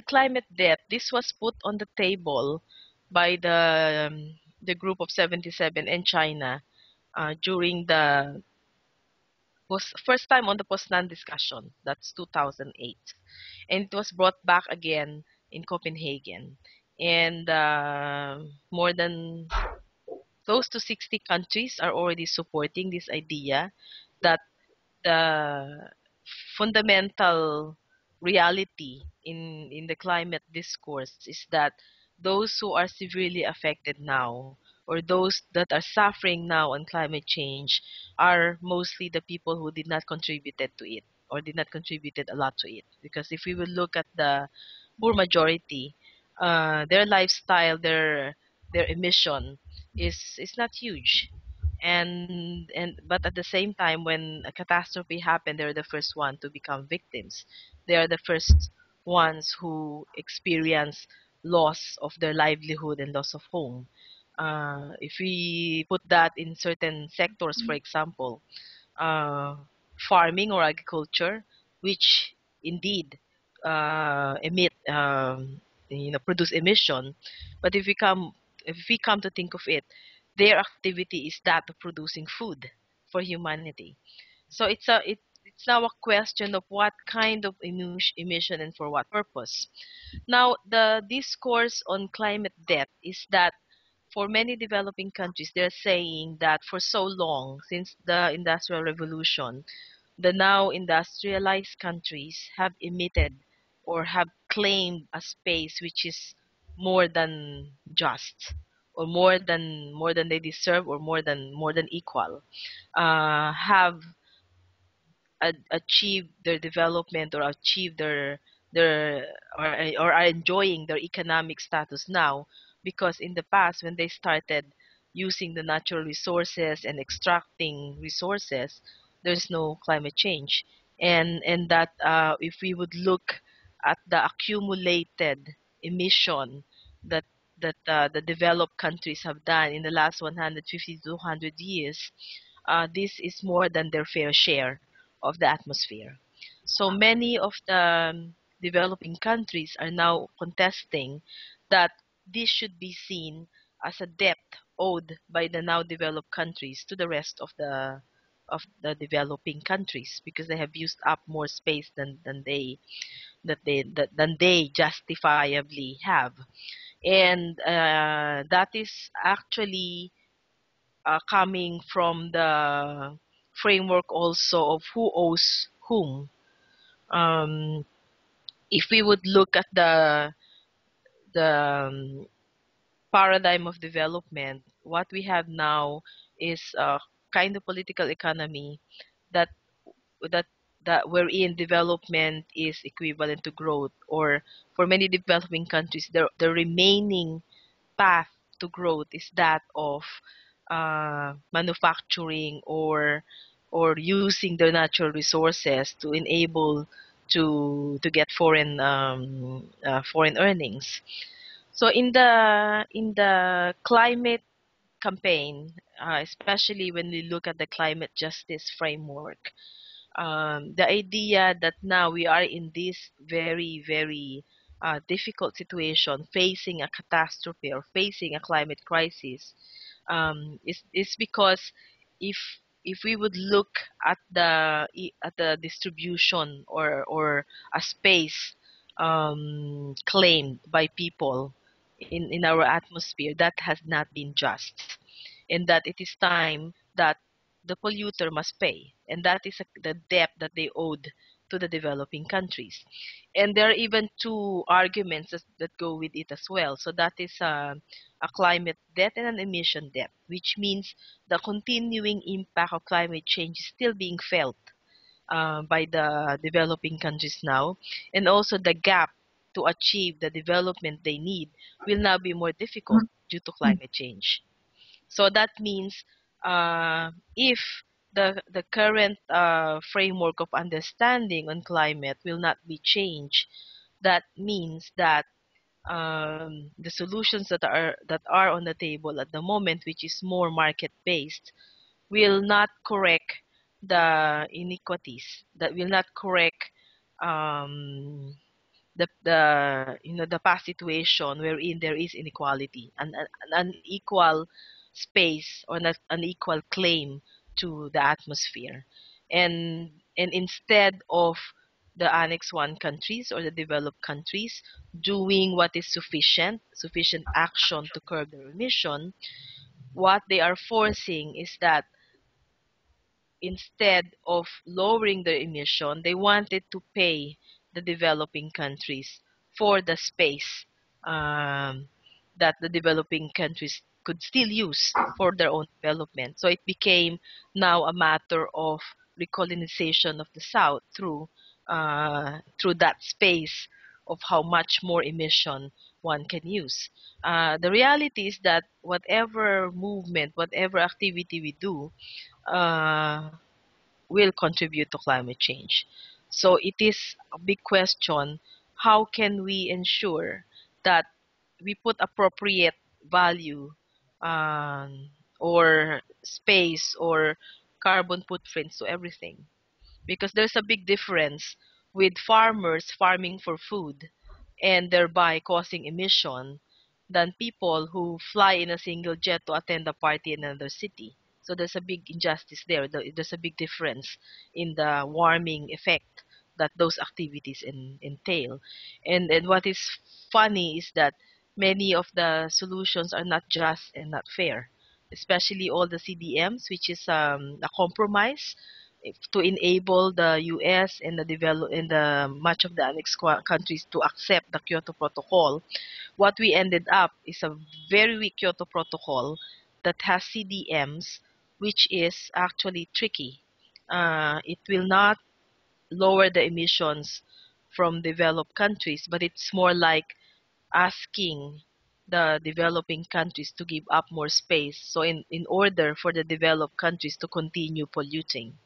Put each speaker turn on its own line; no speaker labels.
the climate debt, this was put on the table by the um, the group of 77 and China uh, during the was first time on the Poznan discussion. That's 2008, and it was brought back again in Copenhagen, and uh, more than close to 60 countries are already supporting this idea that the fundamental reality in in the climate discourse is that those who are severely affected now or those that are suffering now on climate change are mostly the people who did not contributed to it or did not contributed a lot to it. Because if we will look at the poor majority uh, their lifestyle their their emission is is not huge. And and but at the same time when a catastrophe happened they're the first one to become victims they are the first ones who experience loss of their livelihood and loss of home uh, if we put that in certain sectors for example uh, farming or agriculture which indeed uh, emit um, you know produce emission but if we come if we come to think of it their activity is that of producing food for humanity. So it's a it, it's now a question of what kind of emission and for what purpose. Now the discourse on climate debt is that for many developing countries they're saying that for so long since the industrial revolution the now industrialized countries have emitted or have claimed a space which is more than just or more than more than they deserve or more than more than equal uh, have achieved their development or achieved their their or, or are enjoying their economic status now. Because in the past when they started using the natural resources and extracting resources there's no climate change. And and that uh, if we would look at the accumulated emission that that uh, the developed countries have done in the last 150 to 200 years, uh, this is more than their fair share of the atmosphere. So many of the um, developing countries are now contesting that this should be seen as a debt owed by the now developed countries to the rest of the of the developing countries because they have used up more space than, than they that they that, than they justifiably have and uh, that is actually uh, coming from the framework also of who owes whom. Um, if we would look at the the um, paradigm of development, what we have now is a kind of political economy that that that wherein development is equivalent to growth or for many developing countries the, the remaining path to growth is that of uh, manufacturing or or using their natural resources to enable to to get foreign um, uh, foreign earnings. So in the in the climate campaign, uh, especially when we look at the climate justice framework, um, the idea that now we are in this very, very uh, difficult situation, facing a catastrophe or facing a climate crisis, um, is is because if if we would look at the at the distribution or or a space um, claimed by people in in our atmosphere, that has not been just, and that it is time that the polluter must pay, and that is the debt that they owed to the developing countries. And there are even two arguments that, go with it as well. So that is a, a climate debt and an emission debt, which means the continuing impact of climate change is still being felt uh, by the developing countries now, and also the gap to achieve the development they need will now be more difficult due to climate change. So that means uh, if the the current uh, framework of understanding on climate will not be changed, that means that um, the solutions that are that are on the table at the moment, which is more market based, will not correct the inequities. That will not correct um, the the you know the past situation wherein there is inequality and an unequal space or an unequal claim to the atmosphere. And and instead of the annex 1 countries or the developed countries doing what is sufficient sufficient action to curb their emission what they are forcing is that instead of lowering their emission they wanted to pay the developing countries for the space um, that the developing countries could still use for their own development. So it became now a matter of recolonization of the South through uh, through that space of how much more emission one can use. Uh, the reality is that whatever movement, whatever activity we do, uh, will contribute to climate change. So it is a big question how can we ensure that we put appropriate value um, or space or carbon footprints to everything? Because there's a big difference with farmers farming for food and thereby causing emission than people who fly in a single jet to attend a party in another city. So there's a big injustice there. There's a big difference in the warming effect that those activities in, entail. And, and what is funny is that many of the solutions are not just and not fair, especially all the CDMs, which is um, a compromise to enable the U.S. and the develop and the much of the annex countries to accept the Kyoto Protocol. What we ended up is a very weak Kyoto Protocol that has CDMs which is actually tricky. Uh, it will not lower the emissions from developed countries, but it's more like asking the developing countries to give up more space. So in, in order for the developed countries to continue polluting.